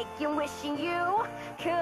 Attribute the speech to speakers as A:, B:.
A: mistake in wishing you could